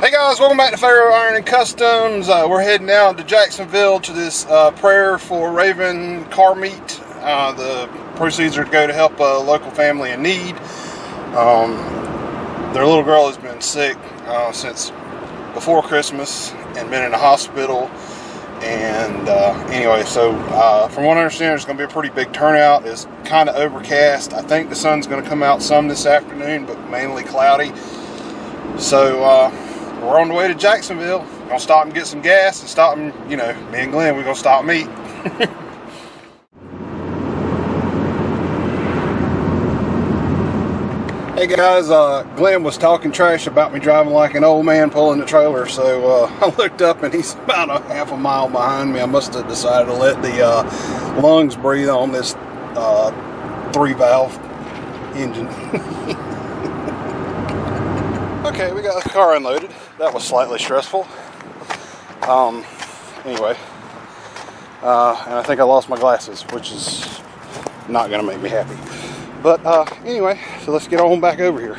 Hey guys, welcome back to Faro Iron and Customs. Uh, we're heading out to Jacksonville to this uh, prayer for Raven car meet. Uh, the proceeds are to go to help a local family in need. Um, their little girl has been sick uh, since before Christmas and been in the hospital. And uh, anyway, so uh, from what I understand, it's going to be a pretty big turnout. It's kind of overcast. I think the sun's going to come out some this afternoon, but mainly cloudy. So we're on the way to Jacksonville. We're gonna stop and get some gas and stop and, you know, me and Glen, we're gonna stop and meet. hey guys, uh, Glen was talking trash about me driving like an old man pulling the trailer, so uh, I looked up and he's about a half a mile behind me. I must have decided to let the uh, lungs breathe on this uh, three valve engine. Okay, we got the car unloaded. That was slightly stressful. Um, anyway, uh, and I think I lost my glasses, which is not going to make me happy. But uh, anyway, so let's get on back over here.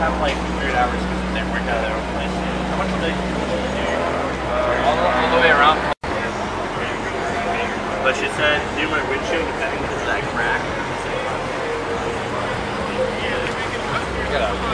Have like weird hours because they work out of their own place. How much do they uh, all, all the way around? But she said, do my windshield depending on that crack. Wow.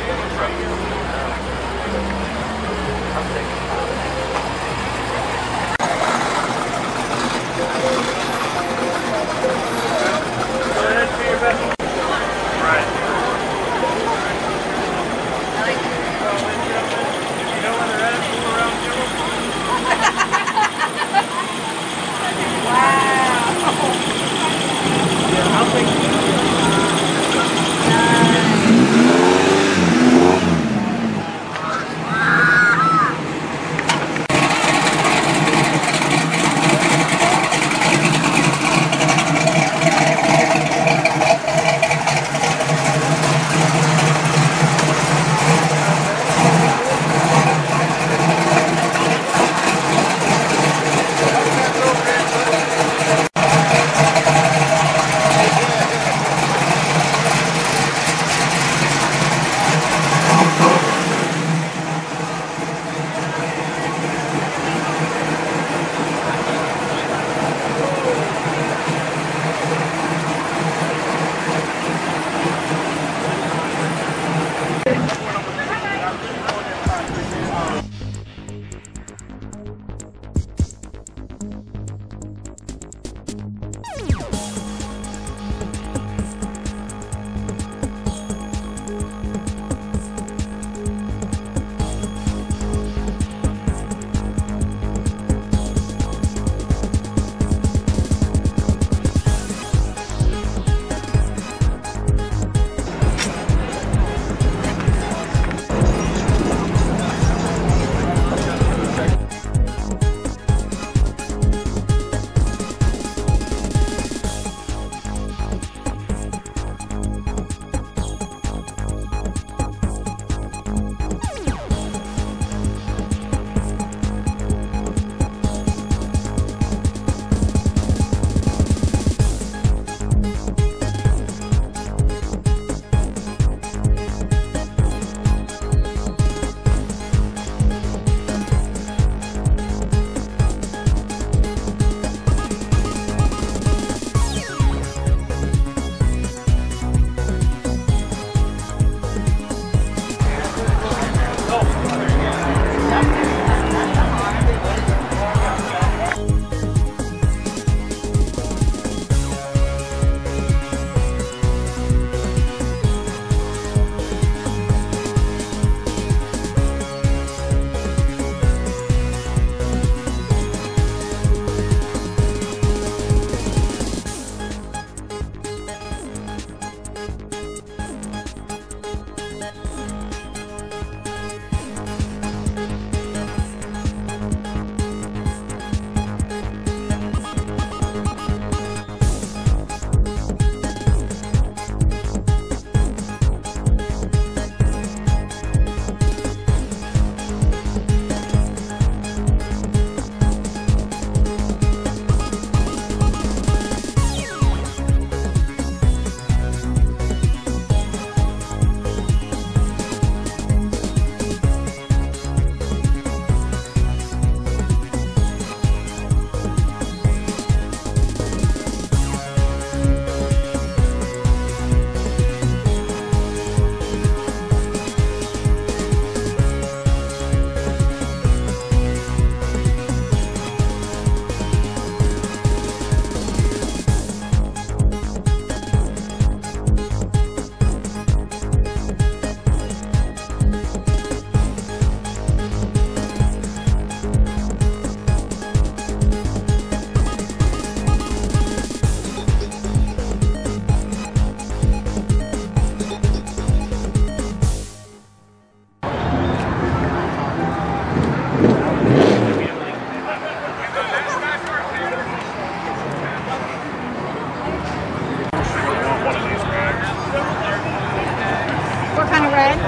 Brad?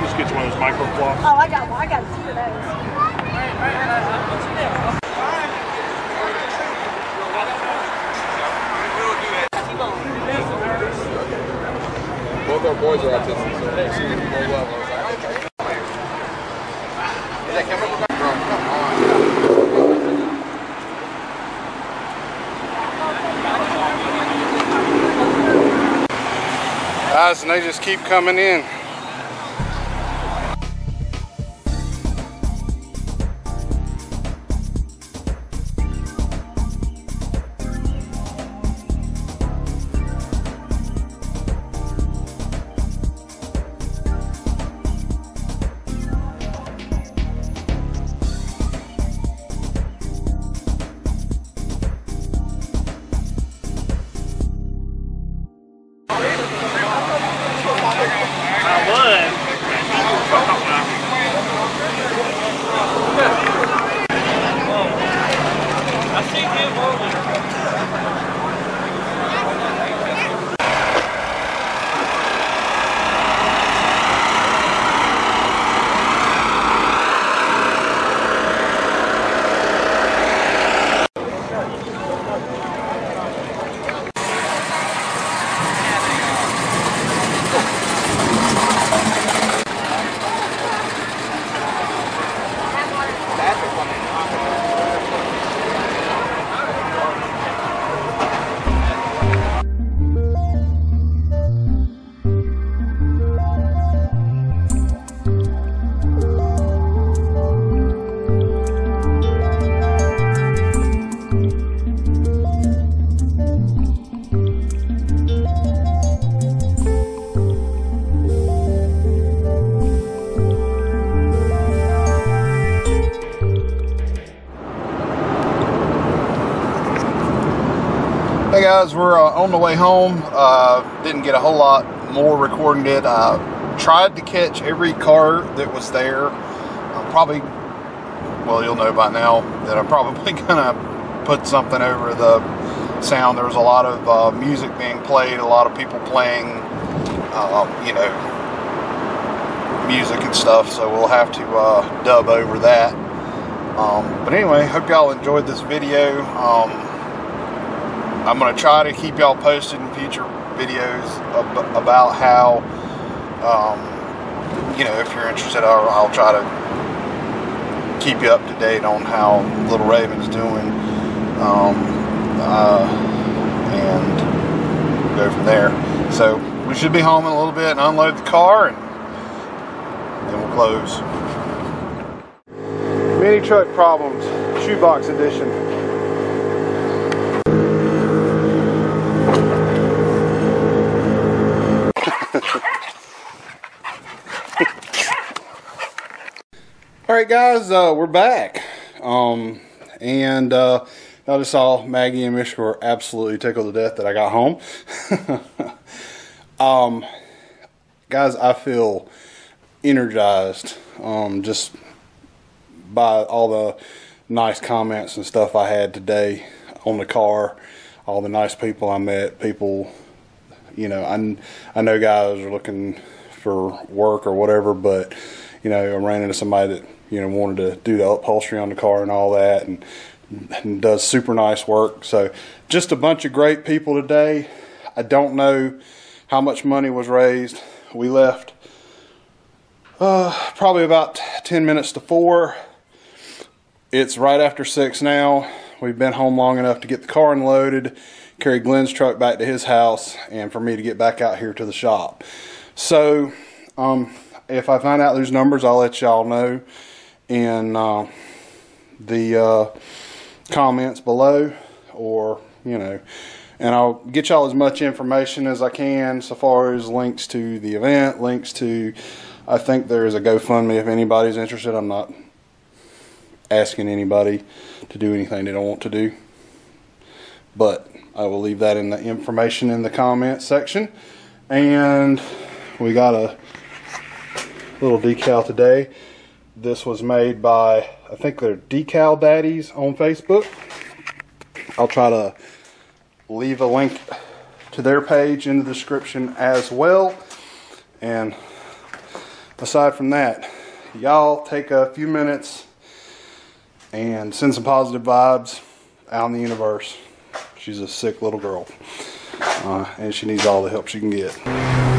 Just get you one of those micro cloths. Oh, I got one. I got two few of those. Both our boys are autistic, so they see them go level. Guys, and they just keep coming in. Guys, we're uh, on the way home. Uh, didn't get a whole lot more recording it. I tried to catch every car that was there. I'm probably, well, you'll know by now that I'm probably gonna put something over the sound. There was a lot of uh, music being played, a lot of people playing, uh, you know, music and stuff. So we'll have to uh, dub over that. Um, but anyway, hope y'all enjoyed this video. Um, I'm going to try to keep y'all posted in future videos ab- about how, um, you know, if you're interested, I'll, I'll try to keep you up to date on how Little Raven's doing. Um, uh, and go from there. So we should be home in a little bit and unload the car and then we'll close. Mini truck problems, shoebox edition. All right, guys, uh, we're back. Um, and uh, I just saw Maggie and Mishka were absolutely tickled to death that I got home. um, guys, I feel energized um, just by all the nice comments and stuff I had today on the car, all the nice people I met, people, you know, I, I know guys are looking for work or whatever, but, you know, I ran into somebody that, you know, wanted to do the upholstery on the car and all that and, and does super nice work. So just a bunch of great people today. I don't know how much money was raised. We left uh, probably about 10 minutes to 4. It's right after 6 now. We've been home long enough to get the car unloaded, carry Glen's truck back to his house, and for me to get back out here to the shop. So, um, if I find out those numbers, I'll let y'all know in uh, the uh, comments below, or you know, and I'll get y'all as much information as I can so far as links to the event, links to. I think there is a GoFundMe if anybody's interested. I'm not asking anybody to do anything they don't want to do, but I will leave that in the information in the comment section. And we got a little decal today. This was made by, I think they're Decal Daddies on Facebook. I'll try to leave a link to their page in the description as well. And aside from that, y'all take a few minutes and send some positive vibes out in the universe. She's a sick little girl, uh, and she needs all the help she can get.